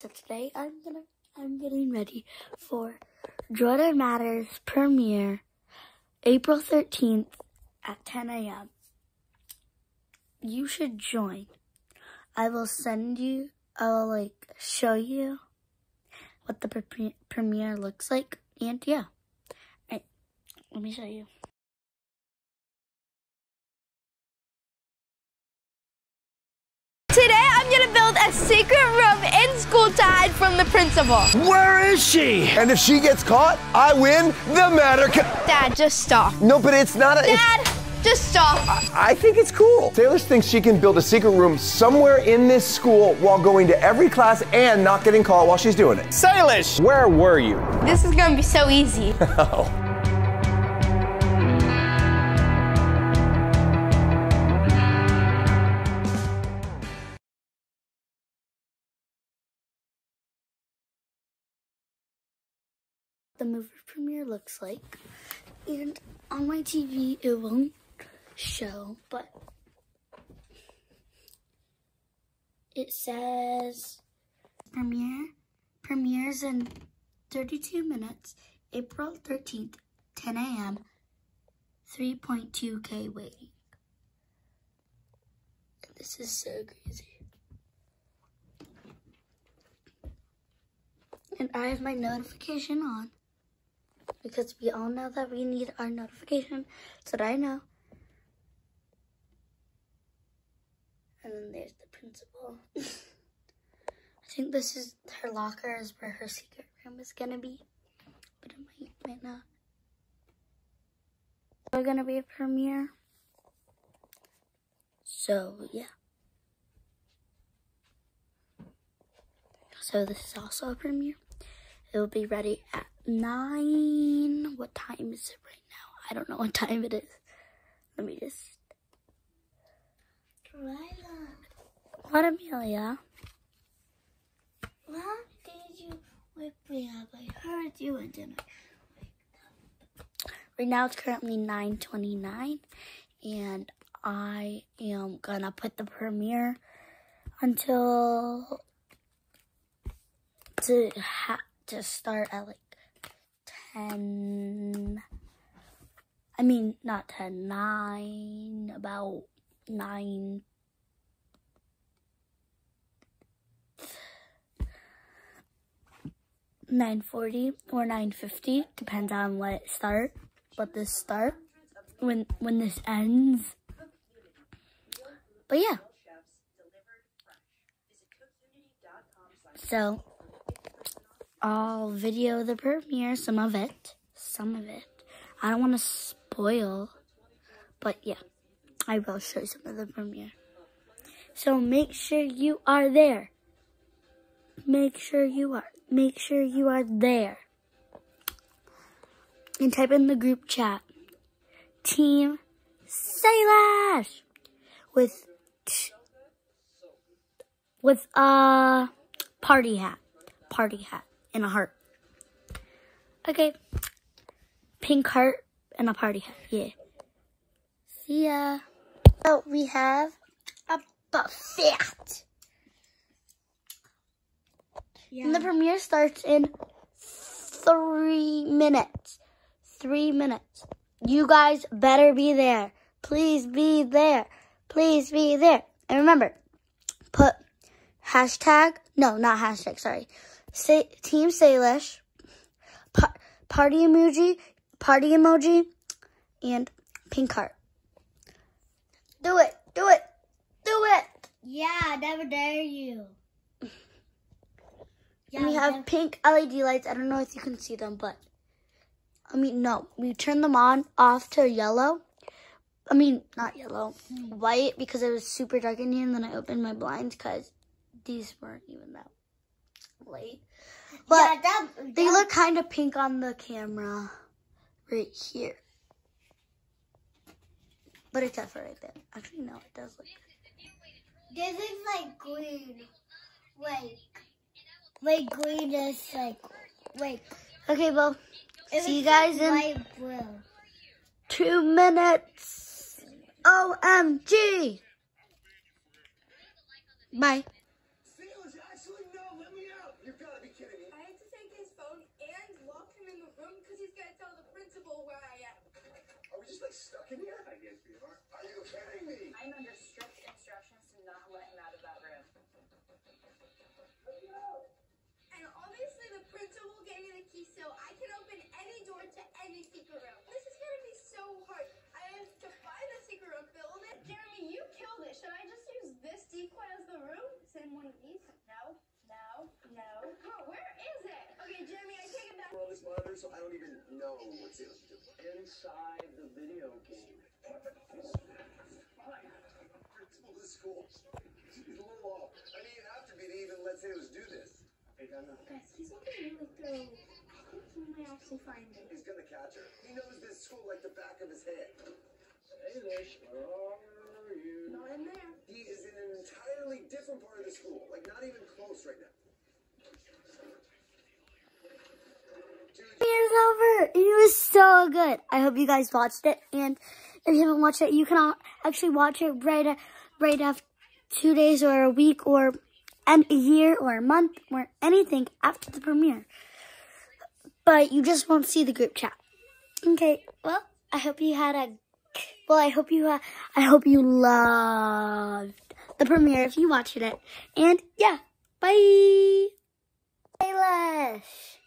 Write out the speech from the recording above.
So today I'm gonna I'm getting ready for Jordan Matter's premiere April 13th at 10 a.m. You should join. I will send you I will like show you what the pre- premiere looks like and yeah. Right, let me show you. Today I'm gonna build a secret room in school hide from the principal. Where is she? And if she gets caught, I win the matter. Dad, just stop. No, but it's not a. Dad, just stop. I think it's cool. Taylor thinks she can build a secret room somewhere in this school while going to every class and not getting caught while she's doing it. Salish, where were you? This is gonna be so easy. Oh. the movie premiere looks like. And on my TV, it won't show, but it says premiere premieres in 32 minutes, April 13th, 10 a.m., 3.2k waiting. This is so crazy. And I have my notification on because we all know that we need our notification so that I know. And then there's the principal. I think this is her locker is where her secret room is gonna be, but it might, might not. We're gonna be a premiere. So yeah. So this is also a premiere. It will be ready at nine. What time is it right now? I don't know what time it is. Let me just. What, Amelia? Why did you wake me up? I heard you and didn't. Right now it's currently 9:29, and I am gonna put the premiere until to ha to start at like 10 I mean not 10 9 about 9 940 or 950 depends on what it start but this start when when this ends. But yeah. So I'll video the premiere, some of it, some of it. I don't want to spoil, but yeah, I will show you some of the premiere. So make sure you are there. Make sure you are. Make sure you are there. And type in the group chat. Team Salish with with a party hat. Party hat and a heart. Okay. Pink heart and a party hat. Yeah. See ya. So we have a buffet. Yeah. And the premiere starts in three minutes. Three minutes. You guys better be there. Please be there. Please be there. And remember, put hashtag, no, not hashtag, sorry. Say, Team Salish, par party emoji, party emoji, and pink heart. Do it, do it, do it. Yeah, never dare you. Yeah, we have pink LED lights. I don't know if you can see them, but I mean, no, we turn them on off to yellow. I mean, not yellow, hmm. white because it was super dark in here, and then I opened my blinds because these weren't even that But yeah, that, that, they look kind of pink on the camera right here. But it's different right there. Actually, no, it does look. This is like green. Wait. Wait, green is like. Wait. Okay, well, see you guys like in blue. two minutes. OMG. Bye. just like stuck in here? I guess we so I don't even know what Salish's doing. Inside the video game. Principal of the school. He's a little off. I mean, you have to be to even let Salish do this. Hey, I know. Guys, he's looking really through. He might actually find it. He's gonna catch her. He knows this school like the back of his hand. Salish, where are you? Not in there. He is in an entirely different part of the school, like not even close right now. It's over. It was so good. I hope you guys watched it. And if you haven't watched it, you can actually watch it right, right after two days or a week or an, a year or a month or anything after the premiere. But you just won't see the group chat. Okay. Well, I hope you had a. Well, I hope you. Ha- I hope you loved the premiere if you watched it. And yeah, bye. Baelish.